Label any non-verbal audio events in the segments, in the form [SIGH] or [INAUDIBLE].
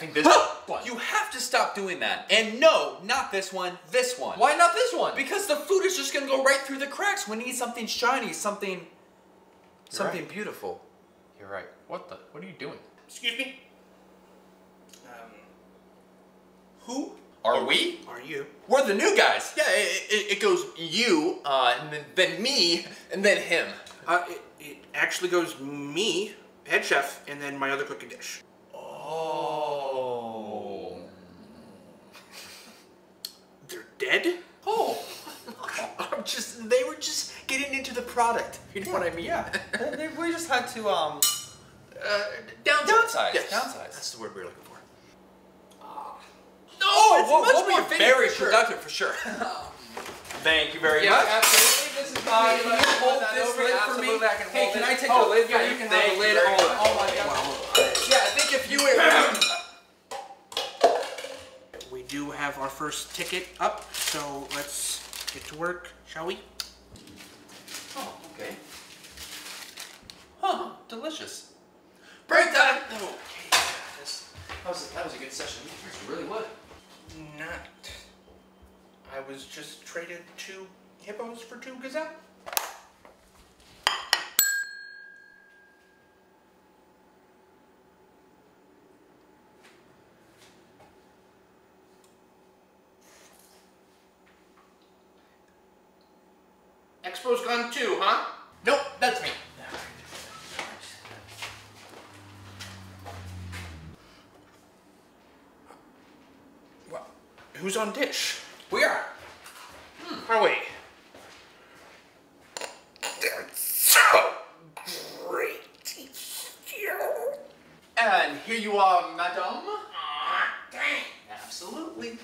think this one. You have to stop doing that. And no, not this one, this one. Why not this one? Because the food is just gonna go right through the cracks. We need something shiny, something, something right. beautiful. You're right. What the? What are you doing? Excuse me? Um, who Are we? are you? We're the new guys. Yeah, it, it, it goes you, uh, and then, then me, and then him. Uh, it, it actually goes me, head chef, and then my other cooking dish. Oh. They're dead? Oh. [LAUGHS] I'm just. They were just getting into the product. You know what I mean? Yeah. They- we just had to um Uh, downsize. downsize. Yes. Downsize. That's the word we were looking for. No, it's we'll, much we'll more be very for sure. productive for sure. [LAUGHS] Thank you very Yeah, much. absolutely. This is Uh, can you hold this lid for me? Absolutely, I can Hey, can. I take oh, the lid yeah, you you? can have the lid. very Oh, much. oh my god. Yeah, I think if you were. We do have our first ticket up, so let's get to work, shall we? Oh, okay. Huh, delicious. Break time. Oh, okay. That was, that was a good session. It really was. Not. I was just traded two hippos for two gazelle. Expo's gone too, huh? Nope, that's me. Well, who's on dish? We are. Hmm, are we? They're so great. And here you are, madam. Aw, dang. Absolutely.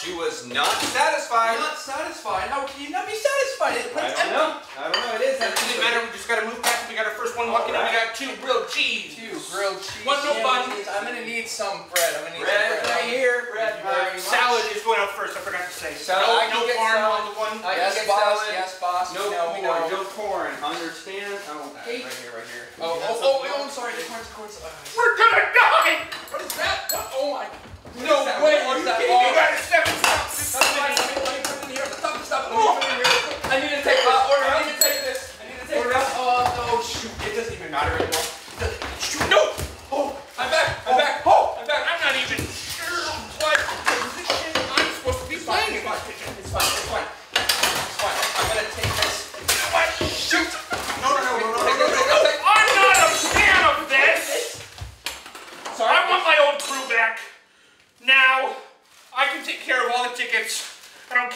She was not satisfied. not satisfied. How can you not be satisfied? It I don't know. I don't know. It is. That doesn't matter. We just gotta move past. it. We got our first one walking in. We got two grilled cheese. Two grilled cheese. One no bun. I'm gonna need some bread. I'm gonna need Bread some bread. right here. Bread. Thank you very much. Salad is going out first. I forgot to say. Salad, no, I can no get farm salad. on the one. I Yes, can get boss. salad. Yes, boss. No, no, corn. no. No corn. Understand? Oh, Hey. right here, right here. Oh, oh, oh, oh, I'm sorry. The corn's, corn's. Uh, We're gonna die.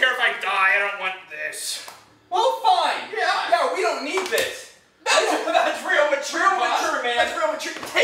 Care if I die. I don't want this. Well, fine. Yeah. Yeah, we don't need this. That's, that's real mature, Real mature, man. That's real mature. Take Real that.